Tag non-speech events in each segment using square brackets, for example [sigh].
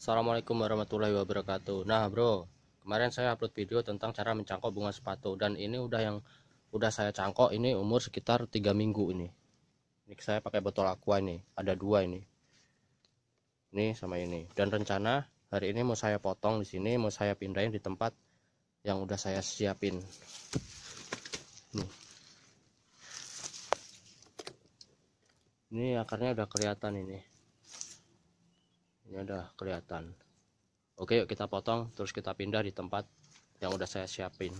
Assalamualaikum warahmatullahi wabarakatuh. Nah bro kemarin saya upload video tentang cara mencangkok bunga sepatu dan ini udah yang udah saya cangkok ini umur sekitar tiga minggu ini. Ini saya pakai botol aqua ini ada dua ini. Ini sama ini. Dan rencana hari ini mau saya potong di sini mau saya pindahin di tempat yang udah saya siapin. Nih. Ini akarnya udah kelihatan ini ini udah kelihatan. Oke yuk kita potong terus kita pindah di tempat yang udah saya siapin.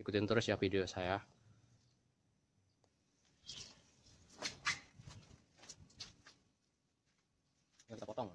Ikutin terus ya video saya kita potong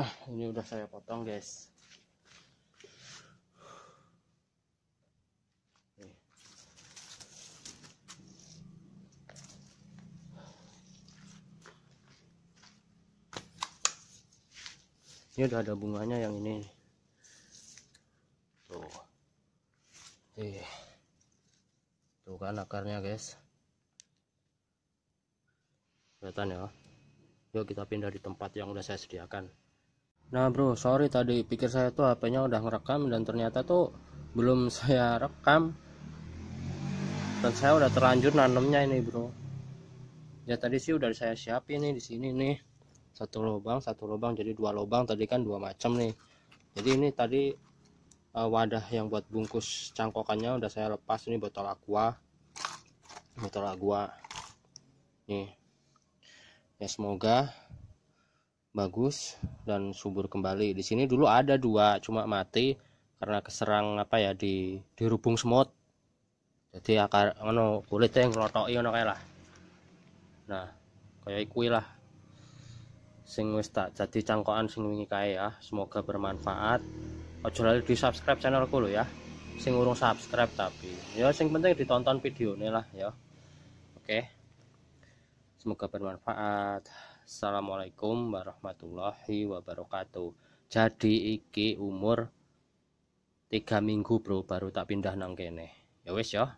Nah, ini udah saya potong, guys. Ini udah ada bunganya yang ini. Tuh. Eh. Tuh kan akarnya, guys. Kelihatan ya. Yuk kita pindah di tempat yang udah saya sediakan. Nah bro, sorry tadi pikir saya tuh HP-nya udah ngerekam dan ternyata tuh belum [laughs] saya rekam. Dan saya udah terlanjur nanemnya ini bro. Ya tadi sih udah saya siapin nih di sini nih. Satu lubang satu lubang jadi dua lubang. Tadi kan dua macam nih. Jadi ini tadi uh, wadah yang buat bungkus cangkokannya udah saya lepas ini botol aqua. Botol aqua. Nih. Ya semoga bagus dan subur kembali. Di sini dulu ada dua cuma mati karena keserang apa ya di dirubung semut. Jadi akar ngono kulitnya yang ngelotoki ngono kayak lah. Nah kayak ikui lah. Sing wis tak jadi cangkokan sing wingi kae ya. Semoga bermanfaat. Ojo lali di subscribe channelku lo ya. Sing urung subscribe tapi. Ya sing penting ditonton videonya lah ya. Oke semoga bermanfaat. Assalamualaikum warahmatullahi wabarakatuh. Jadi iki umur tiga minggu bro baru tak pindah nang kene. Ya wis ya